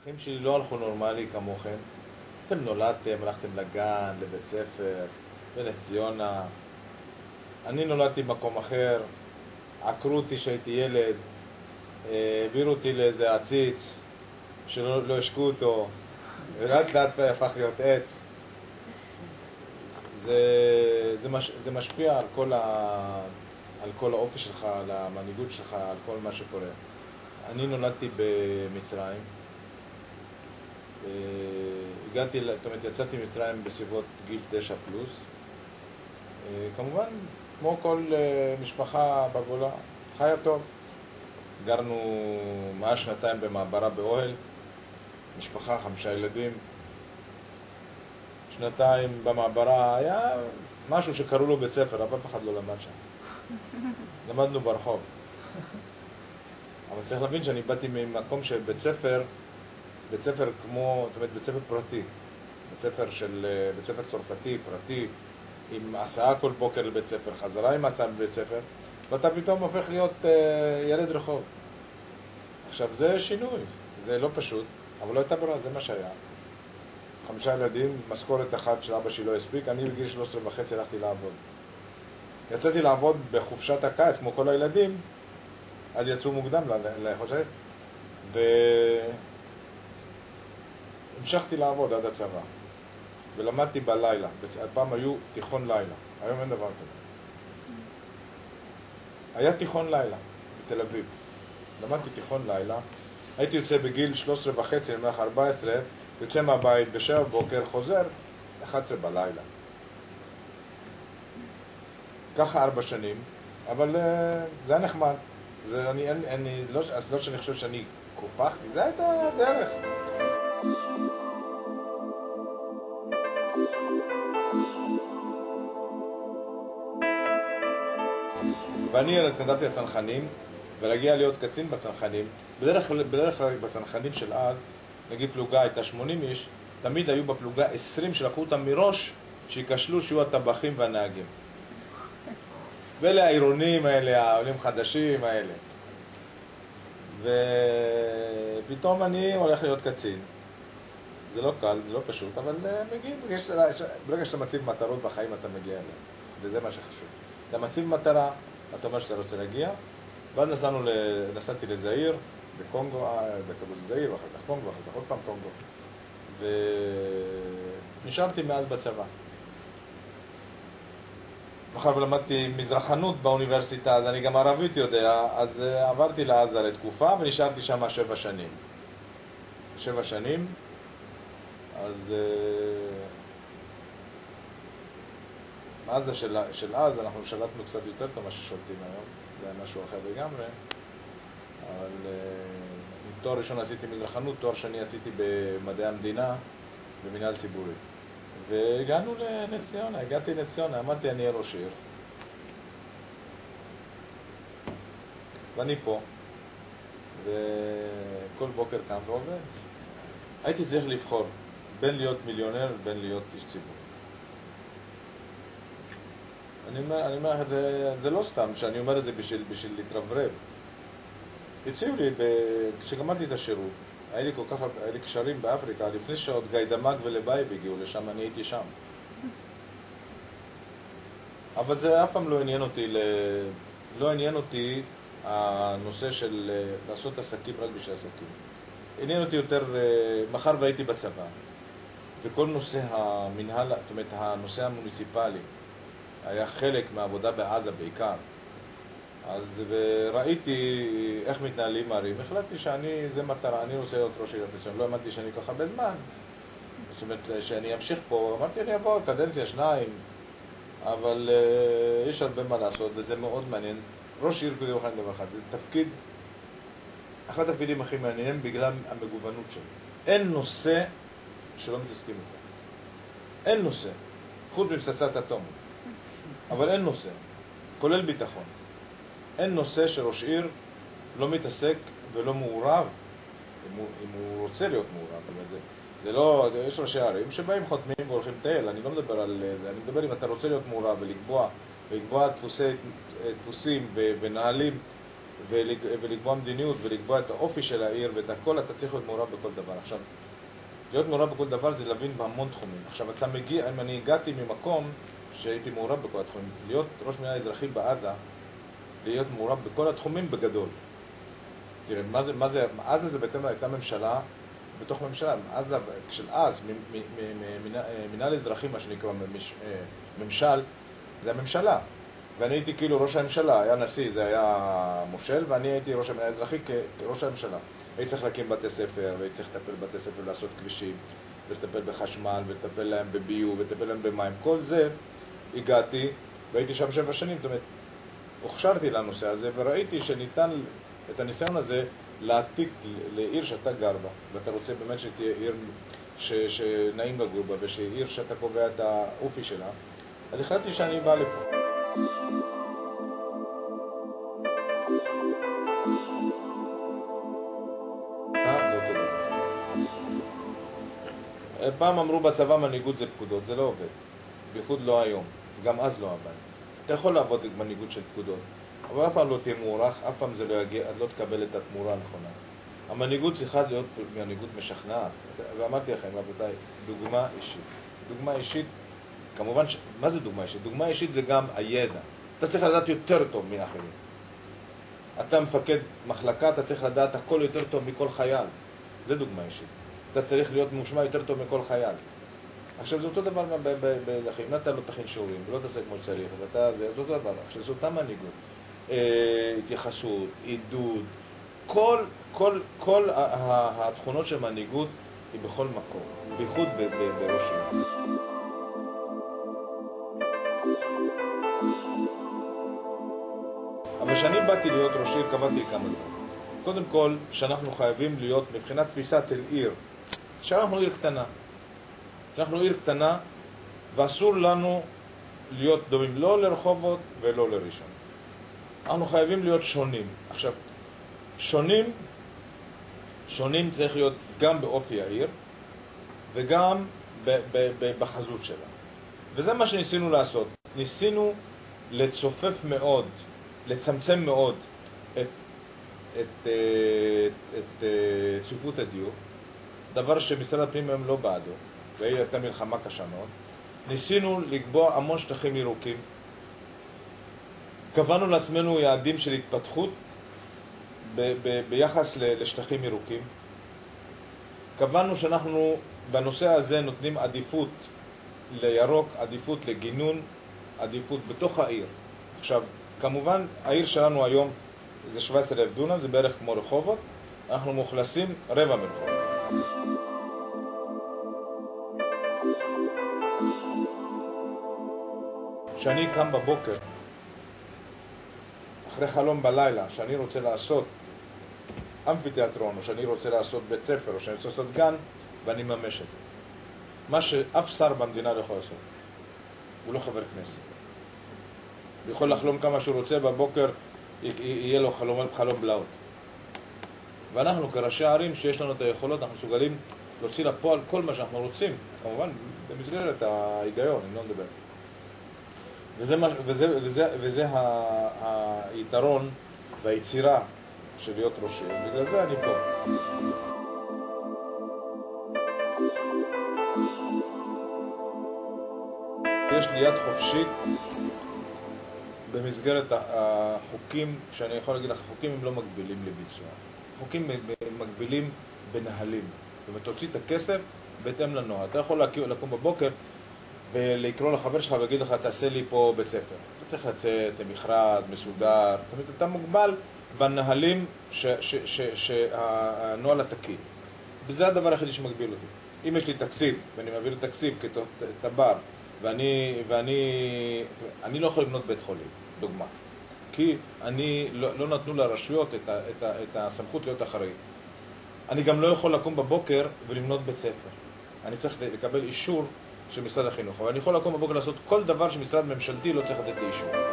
החיים שלי לא הלכו נורמלי כמוכם. אתם נולדתם, הלכתם לגן, לבית ספר, בנס ציונה. אני נולדתי במקום אחר, עקרו אותי כשהייתי ילד, העבירו אותי לאיזה עציץ, שלא לא השקו אותו, ולאט לאט הפך להיות עץ. זה, זה, מש, זה משפיע על כל, ה, על כל האופי שלך, על המנהיגות שלך, על כל מה שקורה. אני נולדתי במצרים. אה, הגעתי, זאת אומרת, יצאתי ממצרים בסביבות גיל תשע פלוס. אה, כמובן, כמו כל אה, משפחה בגולה, חיה טוב. גרנו מעל שנתיים במעברה באוהל, משפחה, חמישה ילדים. שנתיים במעברה היה משהו שקראו לו בית ספר, אבל אף אחד לא למד שם. למדנו ברחוב. אבל צריך להבין שאני באתי ממקום של בית ספר, בית ספר כמו, זאת אומרת, בית ספר פרטי. בית ספר של, אה, בית ספר צרפתי, פרטי, עם הסעה כל בוקר לבית ספר, חזרה עם הסעה לבית ספר, ואתה פתאום הופך להיות uh, ילד רחוב. עכשיו, זה שינוי, זה לא פשוט, אבל לא הייתה ברירה, זה מה שהיה. חמישה ילדים, משכורת אחת של אבא שלי לא הספיק, אני בגיל 13 וחצי הלכתי לעבוד. יצאתי לעבוד בחופשת הקיץ, כמו כל הילדים, אז יצאו מוקדם לחודשיים, והמשכתי לעבוד עד הצבא. ולמדתי בלילה. פעם היו תיכון לילה, היום אין דבר כזה. היה תיכון לילה בתל אביב. למדתי תיכון לילה. הייתי יוצא בגיל 13 וחצי, אני אומר לך 14, יוצא מהבית בשבע בבוקר, חוזר, 11 בלילה. ככה ארבע שנים, אבל uh, זה היה נחמד. זה, אני, אני, אני, לא, לא שאני חושב שאני קופחתי, זה הייתה דרך. ואני התנדבתי לצנחנים, ולהגיע להיות קצין בצנחנים, בדרך כלל, בדרך בצנחנים של אז, נגיד פלוגה הייתה 80 איש, תמיד היו בפלוגה 20 שלקחו אותם מראש, שייכשלו שיהיו הטבחים והנהגים. ואלה העירונים האלה, העולים חדשים האלה. ופתאום אני הולך להיות קצין. זה לא קל, זה לא פשוט, אבל אה, מגיעים, ברגע שאתה מציב מטרות בחיים אתה מגיע אליהן, וזה מה שחשוב. אתה מציב מטרה, אתה אומר שאתה רוצה להגיע, ואז נסענו, נסעתי לזעיר, בקונגו, אה, זה קראו זעיר, ואחר כך קונגו, אחר כך עוד פעם קונגו. ונשארתי מאז בצבא. מאחר ולמדתי מזרחנות באוניברסיטה, אז אני גם ערבית יודע, אז אה, עברתי לעזה לתקופה ונשארתי שם שבע שנים. שבע שנים, אז... מעזה של, של אז אנחנו שלטנו קצת יותר טוב ממה ששולטים היום, זה היה משהו אחר לגמרי, אבל uh, תואר ראשון עשיתי מזרחנות, תואר שני עשיתי במדעי המדינה במנהל ציבורי. והגענו לנס ציונה, הגעתי לנס ציונה, אמרתי אני אהיה ראש עיר. ואני פה, וכל בוקר קם ועובד. הייתי צריך לבחור בין להיות מיליונר ובין להיות איש ציבור. אני אומר, אני אומר זה, זה לא סתם שאני אומר את זה בשביל, בשביל להתרברב. הציעו לי, כשגמרתי את השירות, היה לי כל כך הרבה, היה לי קשרים באפריקה, לפני שעוד גיידמק ולבייב הגיעו לשם, אני הייתי שם. אבל זה אף פעם לא עניין אותי, ל... לא עניין אותי הנושא של אה, לעשות עסקים רק בשביל עסקים. עניין אותי יותר, אה, מאחר והייתי בצבא, וכל נושא המנהל, זאת אומרת, הנושא המוניציפלי, היה חלק מהעבודה בעזה בעיקר. אז וראיתי איך מתנהלים ערים, החלטתי שאני, זה מטרה, אני רוצה להיות ראש עיריית ניסיון, לא האמנתי שאני כל כך הרבה זמן, זאת אומרת שאני אמשיך פה, אמרתי אני אבוא קדנציה, שניים, אבל uh, יש הרבה מה לעשות וזה מאוד מעניין. ראש עיר קודם לכן דבר אחד, זה תפקיד, אחד התפקידים הכי מעניינים בגלל המגוונות שלו. אין נושא שלא מתעסקים איתו. אין נושא, חוץ מפצצת אטום. אבל אין נושא, כולל ביטחון. אין נושא שראש עיר לא מתעסק ולא מעורב, אם הוא, אם הוא רוצה להיות מעורב. זה, זה לא, יש ראשי ערים שבאים חותמים והולכים לטייל, אני לא מדבר על זה, אני מדבר אם אתה רוצה להיות מעורב ולקבוע, ולקבוע דפוסי, דפוסים ונהלים ולקבוע מדיניות ולקבוע את האופי של העיר ואת הכל, אתה צריך להיות מעורב בכל דבר. עכשיו, להיות מעורב בכל דבר זה להבין בהמון תחומים. עכשיו, אתה מגיע, אם אני הגעתי ממקום שהייתי מעורב בכל התחומים, להיות ראש מנהל אזרחי בעזה, להיות מעורב בכל התחומים בגדול. תראה, מה זה, מה זה, עזה זה בהתאם הייתה ממשלה בתוך ממשלה. עזה, של אז, מנהל אזרחי, מה שנקרא, אה, ממשל, זה הממשלה. ואני הייתי כאילו ראש הממשלה, היה נשיא, זה היה מושל, ואני הייתי ראש הממשלה האזרחי כראש הממשלה. הייתי צריך להקים בתי ספר, והייתי צריך לטפל בבתי ספר, לעשות כבישים, ולטפל בחשמל, ולטפל להם בביוב, ולטפל להם במים. כל זה הגעתי, והייתי שם שבע שנים, זאת אומרת, הוכשרתי לנושא הזה, וראיתי שניתן את הניסיון הזה להעתיק לעיר שאתה גר בה, ואתה רוצה באמת שתהיה עיר ש, שנעים לגור בה, ושהיא עיר שאתה קובע את האופי שלה, אז החלטתי שאני בא לפה. פעם אמרו בצבא מנהיגות זה פקודות, זה לא עובד. בייחוד לא היום, גם אז לא עבד. אתה יכול לעבוד עם מנהיגות של פקודות, אבל אף פעם לא תהיה מוערך, אף פעם זה לא יגיע, את לא תקבל את התמורה הנכונה. המנהיגות צריכה להיות מנהיגות משכנעת. ואמרתי לכם, רבותיי, דוגמה אישית. דוגמה אישית, כמובן, ש... מה זה דוגמה אישית? דוגמה אישית זה גם הידע. אתה צריך לדעת יותר טוב מאחרים. אתה מפקד מחלקה, אתה צריך לדעת הכל יותר טוב מכל חייל. זה דוגמה אישית. אתה צריך להיות ממושמע יותר טוב מכל חייל. עכשיו זה אותו דבר באחים, אם אתה לא תכין שיעורים ולא תעשה כמו שצריך, ואתה זה, אותו דבר. עכשיו זו אותה מנהיגות. אה, התייחסות, עידוד, כל, כל, כל התכונות של מנהיגות היא בכל מקום, בייחוד בראש. אבל כשאני באתי להיות ראש עיר קבעתי כמה דברים. קודם כל, שאנחנו חייבים להיות, מבחינת תפיסת אל עיר, שאנחנו עיר קטנה. שאנחנו עיר קטנה, ואסור לנו להיות דומים לא לרחובות ולא לראשון. אנחנו חייבים להיות שונים. עכשיו, שונים, שונים צריך להיות גם באופי העיר וגם בחזות שלה. וזה מה שניסינו לעשות. ניסינו לצופף מאוד, לצמצם מאוד את, את, את, את, את צפיפות הדיור. דבר שמשרד הפנים היום לא בעדו, והיא הייתה מלחמה קשה מאוד. ניסינו לקבוע המון שטחים ירוקים. קבענו לעצמנו יעדים של התפתחות ב- ב- ביחס לשטחים ירוקים. קבענו שאנחנו בנושא הזה נותנים עדיפות לירוק, עדיפות לגינון, עדיפות בתוך העיר. עכשיו, כמובן, העיר שלנו היום זה 17,000 דונם, זה בערך כמו רחובות, אנחנו מאוכלסים רבע מרחובות. כשאני קם בבוקר, אחרי חלום בלילה, שאני רוצה לעשות אמפיתיאטרון, או שאני רוצה לעשות בית ספר, או שאני רוצה לעשות גן, ואני מממש את זה. מה שאף שר במדינה לא יכול לעשות. הוא לא חבר כנסת. הוא יכול לחלום כמה שהוא רוצה, בבוקר יהיה לו חלום, חלום בלאוט. ואנחנו כראשי ערים שיש לנו את היכולות, אנחנו מסוגלים להוציא לפועל כל מה שאנחנו רוצים, כמובן במסגרת ההיגיון, אני לא מדבר. וזה, וזה, וזה, וזה היתרון והיצירה של להיות עיר, בגלל זה אני פה. יש לי יד חופשית במסגרת החוקים, שאני יכול להגיד לך, החוקים הם לא מגבילים לביצוע. חוקים מגבילים בנהלים. זאת אומרת, תוציא את הכסף בהתאם לנוהל. אתה יכול לקום בבוקר ולקרוא לחבר שלך ולהגיד לך, תעשה לי פה בית ספר. אתה צריך לצאת למכרז מסודר. אומרת, אתה מוגבל בנהלים שהנוהל התקין. וזה הדבר היחידי שמגביל אותי. אם יש לי תקציב, ואני מעביר תקציב כתבר, ואני, ואני אני לא יכול לבנות בית חולים, דוגמה. כי אני, לא, לא נתנו לרשויות את, ה, את, ה, את הסמכות להיות אחראי. אני גם לא יכול לקום בבוקר ולבנות בית ספר. אני צריך לקבל אישור של משרד החינוך. אבל אני יכול לקום בבוקר לעשות כל דבר שמשרד ממשלתי לא צריך לתת לי אישור.